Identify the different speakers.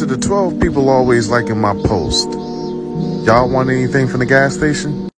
Speaker 1: to the 12 people always liking my post. Y'all want anything from the gas station?